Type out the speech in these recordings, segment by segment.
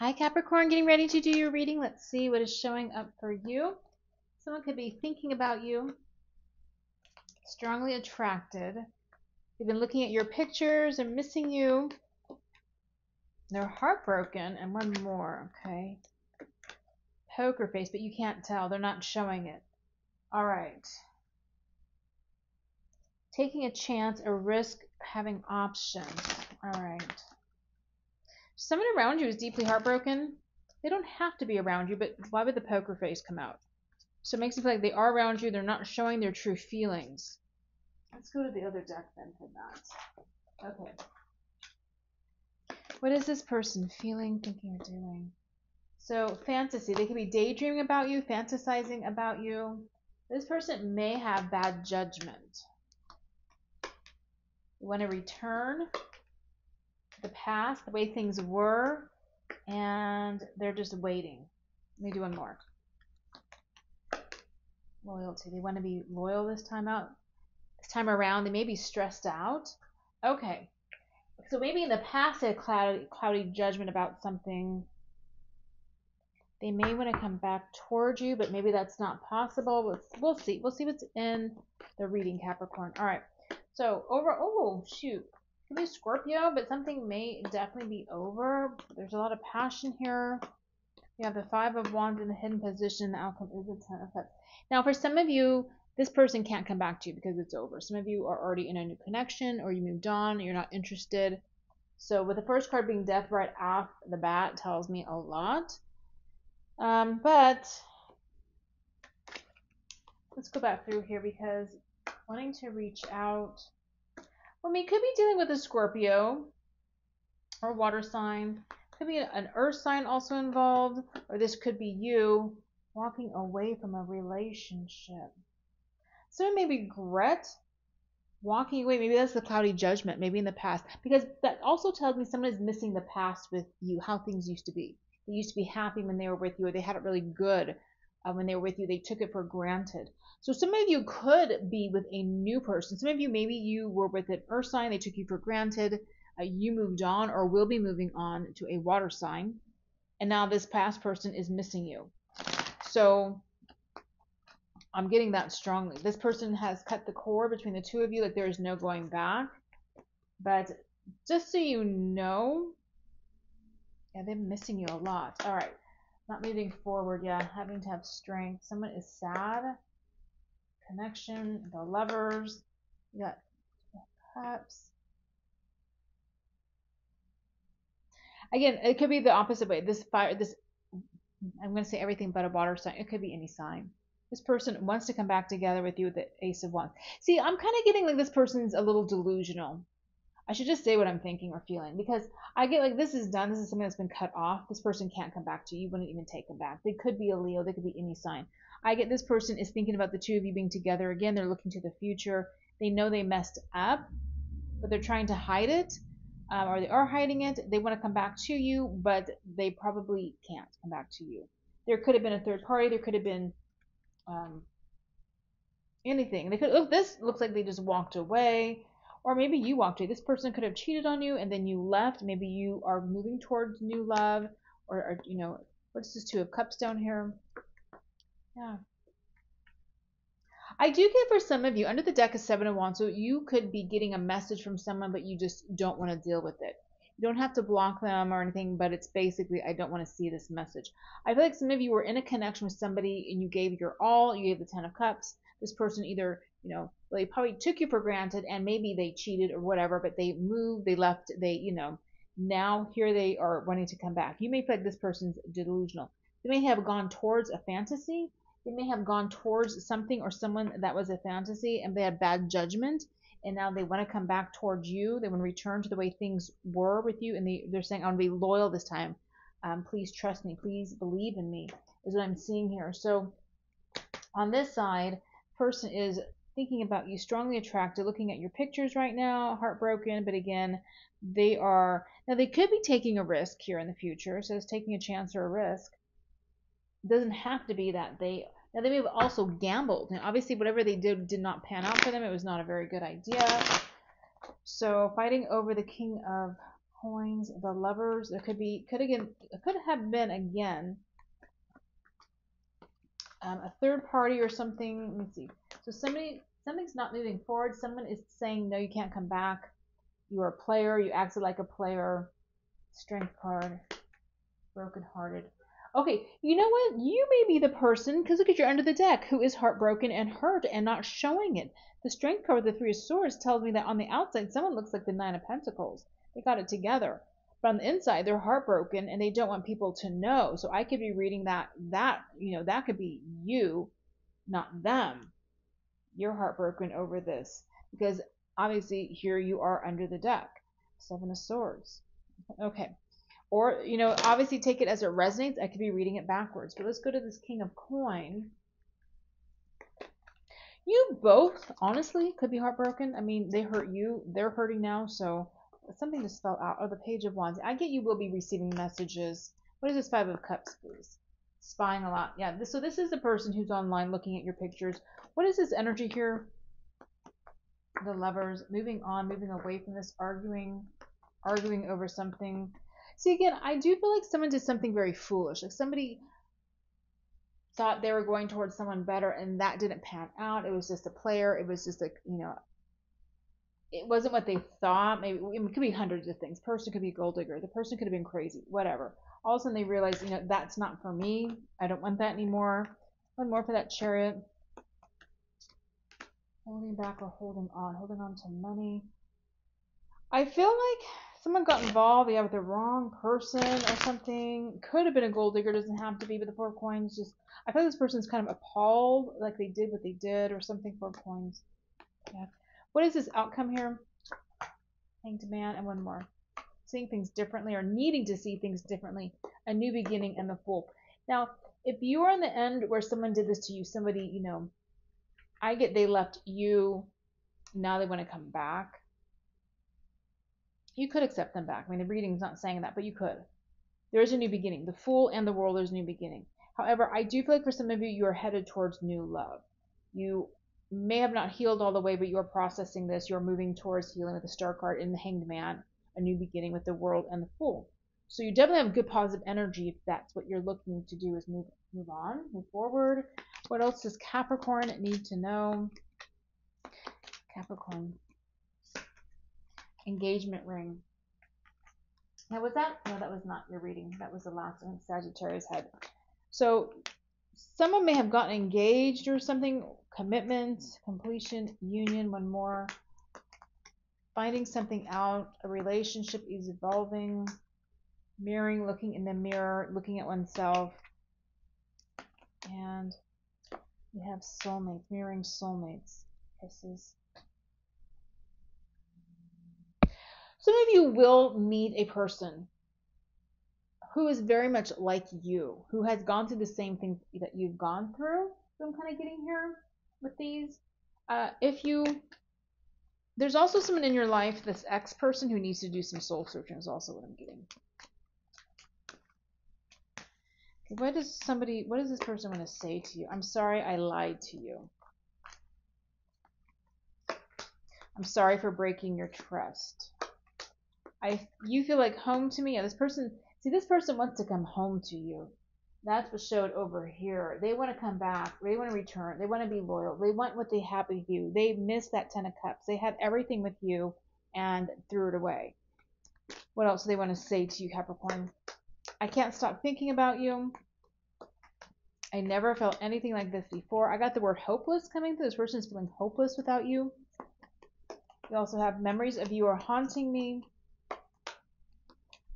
Hi, Capricorn, getting ready to do your reading. Let's see what is showing up for you. Someone could be thinking about you, strongly attracted. They've been looking at your pictures, they're missing you. They're heartbroken, and one more, okay? Poker face, but you can't tell. They're not showing it. All right. Taking a chance, a risk, having options. All right. Someone around you is deeply heartbroken. They don't have to be around you, but why would the poker face come out? So it makes it feel like they are around you. They're not showing their true feelings. Let's go to the other deck then for that. Okay. What is this person feeling, thinking, or doing? So, fantasy. They could be daydreaming about you, fantasizing about you. This person may have bad judgment. You want to return the past, the way things were, and they're just waiting. Let me do one more. Loyalty. They want to be loyal this time out. This time around, they may be stressed out. Okay. So maybe in the past they had cloudy, cloudy judgment about something. They may want to come back towards you, but maybe that's not possible. We'll, we'll see. We'll see what's in the reading, Capricorn. All right. So over. Oh shoot. Could be Scorpio, but something may definitely be over. There's a lot of passion here. You have the Five of Wands in the hidden position. The outcome is a Ten of Cups. Now, for some of you, this person can't come back to you because it's over. Some of you are already in a new connection or you moved on, you're not interested. So with the first card being death right off the bat tells me a lot. Um, but let's go back through here because wanting to reach out. Well, I mean, could be dealing with a Scorpio or water sign. Could be an earth sign also involved, or this could be you walking away from a relationship. So maybe regret walking away. Maybe that's the cloudy judgment, maybe in the past. Because that also tells me someone is missing the past with you, how things used to be. They used to be happy when they were with you, or they had it really good uh, when they were with you. They took it for granted. So some of you could be with a new person. Some of you, maybe you were with an earth sign, they took you for granted. Uh, you moved on or will be moving on to a water sign. And now this past person is missing you. So I'm getting that strongly. This person has cut the cord between the two of you, like there is no going back. But just so you know, yeah, they're missing you a lot. All right, not moving forward. Yeah, having to have strength. Someone is sad. Connection. The lovers. You got cups. Again, it could be the opposite way. This fire. This I'm going to say everything but a water sign. It could be any sign this person wants to come back together with you with the ace of wands see i'm kind of getting like this person's a little delusional i should just say what i'm thinking or feeling because i get like this is done this is something that's been cut off this person can't come back to you you wouldn't even take them back they could be a leo they could be any sign i get this person is thinking about the two of you being together again they're looking to the future they know they messed up but they're trying to hide it um, or they are hiding it they want to come back to you but they probably can't come back to you there could have been a third party there could have been um, anything. They could. Oh, this looks like they just walked away, or maybe you walked away. This person could have cheated on you and then you left. Maybe you are moving towards new love, or, or you know, what's this two of cups down here? Yeah. I do get for some of you under the deck of seven of wands, so you could be getting a message from someone, but you just don't want to deal with it. You don't have to block them or anything, but it's basically, I don't want to see this message. I feel like some of you were in a connection with somebody and you gave your all, you gave the Ten of Cups. This person either, you know, they probably took you for granted and maybe they cheated or whatever, but they moved, they left, they, you know, now here they are wanting to come back. You may feel like this person's delusional. They may have gone towards a fantasy. They may have gone towards something or someone that was a fantasy and they had bad judgment and now they want to come back towards you. They want to return to the way things were with you, and they, they're saying, I want to be loyal this time. Um, please trust me. Please believe in me, is what I'm seeing here. So on this side, person is thinking about you, strongly attracted, looking at your pictures right now, heartbroken, but again, they are, now they could be taking a risk here in the future, so it's taking a chance or a risk. Doesn't have to be that they now, they may have also gambled. And obviously, whatever they did did not pan out for them. It was not a very good idea. So, fighting over the King of coins, the lovers. There could be could again could have been again um, a third party or something. Let me see. So somebody something's not moving forward. Someone is saying no, you can't come back. You are a player. You acted like a player. Strength card. Broken hearted. Okay, you know what? You may be the person, because look at you're under the deck, who is heartbroken and hurt and not showing it. The strength card with the Three of Swords tells me that on the outside, someone looks like the Nine of Pentacles. They got it together. But on the inside, they're heartbroken and they don't want people to know. So I could be reading that, that, you know, that could be you, not them. You're heartbroken over this. Because obviously, here you are under the deck. Seven of Swords. Okay. Or, you know, obviously take it as it resonates. I could be reading it backwards. But let's go to this King of Coin. You both, honestly, could be heartbroken. I mean, they hurt you. They're hurting now. So something to spell out. Or the Page of Wands. I get you will be receiving messages. What is this Five of Cups, please? Spying a lot. Yeah, this, so this is the person who's online looking at your pictures. What is this energy here? The lovers moving on, moving away from this, arguing, arguing over something. See, again, I do feel like someone did something very foolish. Like somebody thought they were going towards someone better and that didn't pan out. It was just a player. It was just like, you know, it wasn't what they thought. Maybe it could be hundreds of things. Person could be a gold digger. The person could have been crazy. Whatever. All of a sudden they realize, you know, that's not for me. I don't want that anymore. One more for that chariot. Holding back or holding on. Holding on to money. I feel like someone got involved, yeah, with the wrong person or something. Could have been a gold digger, doesn't have to be, but the four coins just I feel this person's kind of appalled, like they did what they did or something. Four coins. Yeah. What is this outcome here? Hanged man and one more. Seeing things differently or needing to see things differently. A new beginning and the fool. Now, if you are in the end where someone did this to you, somebody, you know, I get they left you, now they want to come back you could accept them back. I mean, the reading's not saying that, but you could. There is a new beginning. The Fool and the World, there's a new beginning. However, I do feel like for some of you, you are headed towards new love. You may have not healed all the way, but you are processing this. You are moving towards healing with the Star card in the Hanged Man, a new beginning with the World and the Fool. So you definitely have good positive energy if that's what you're looking to do is move move on, move forward. What else does Capricorn need to know? Capricorn engagement ring. Now, was that? No, that was not your reading. That was the last one Sagittarius had. So, someone may have gotten engaged or something. Commitment, completion, union, one more. Finding something out. A relationship is evolving. Mirroring, looking in the mirror, looking at oneself. And we have soulmates, mirroring soulmates. Kisses. Some of you will meet a person who is very much like you, who has gone through the same thing that you've gone through. So I'm kind of getting here with these. Uh, if you, there's also someone in your life, this ex person who needs to do some soul searching is also what I'm getting. What does somebody, what does this person want to say to you? I'm sorry I lied to you. I'm sorry for breaking your trust. I you feel like home to me. Yeah, this person see this person wants to come home to you. That's what showed over here. They want to come back. They want to return. They want to be loyal. They want what they have with you. They missed that ten of cups. They had everything with you and threw it away. What else do they want to say to you, Capricorn? I can't stop thinking about you. I never felt anything like this before. I got the word hopeless coming through. This person is feeling hopeless without you. We also have memories of you are haunting me.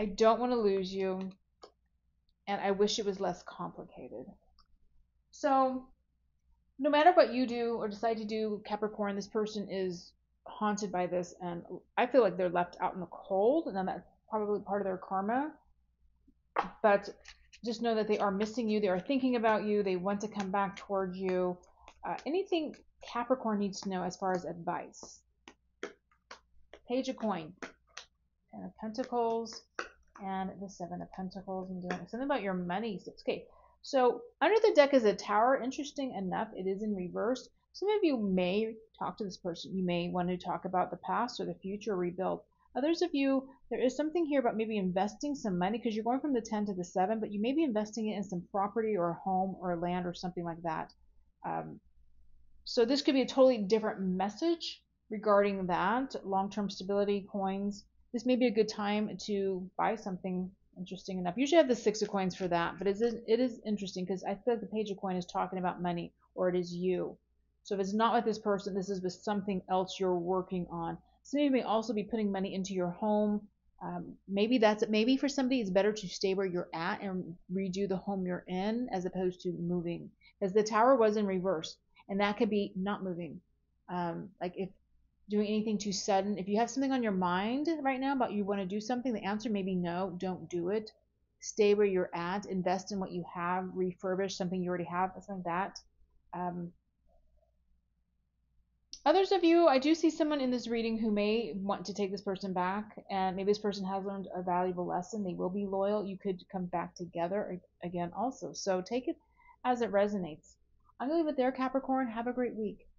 I don't want to lose you, and I wish it was less complicated. So, no matter what you do or decide to do, Capricorn, this person is haunted by this, and I feel like they're left out in the cold, and that's probably part of their karma. But just know that they are missing you, they are thinking about you, they want to come back towards you. Uh, anything Capricorn needs to know as far as advice. Page of coin, Ten of Pentacles, and the Seven of Pentacles and doing something about your money. Okay, so under the deck is a tower. Interesting enough, it is in reverse. Some of you may talk to this person. You may want to talk about the past or the future, rebuild. Others of you, there is something here about maybe investing some money because you're going from the 10 to the 7, but you may be investing it in some property or a home or land or something like that. Um, so this could be a totally different message regarding that long term stability coins. This may be a good time to buy something interesting enough. Usually I have the six of coins for that, but it is, it is interesting because I feel like the page of coin is talking about money or it is you. So if it's not with this person, this is with something else you're working on. Some of you may also be putting money into your home. Um, maybe that's. Maybe for somebody it's better to stay where you're at and redo the home you're in as opposed to moving. Because the tower was in reverse, and that could be not moving. Um, like if doing anything too sudden. If you have something on your mind right now about you want to do something, the answer may be no, don't do it. Stay where you're at, invest in what you have, refurbish something you already have, something like that. Um, others of you, I do see someone in this reading who may want to take this person back, and maybe this person has learned a valuable lesson. They will be loyal. You could come back together again, also. So take it as it resonates. I'm going to leave it there, Capricorn. Have a great week.